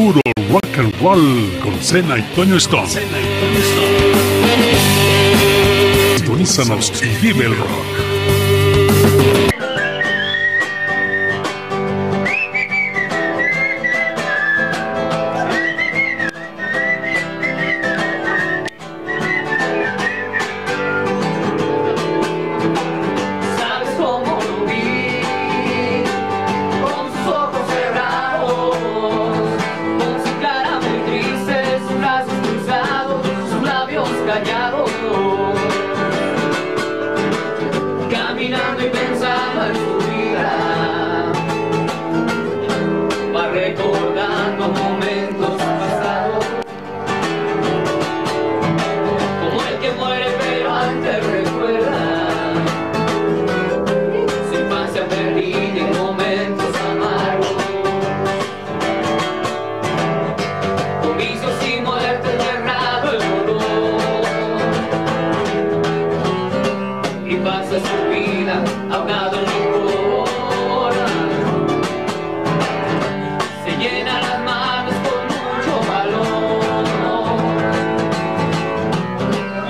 Puro rock and roll con Cena y Toño Stone. Sintonízanos y vive el rock. Vizos sin muerte cerrado el dolor y pasa su vida ahogado en ninguna, se llena las manos con mucho valor.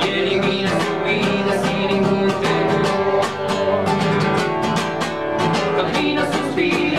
Y elimina su vida sin ningún temor, camina sus.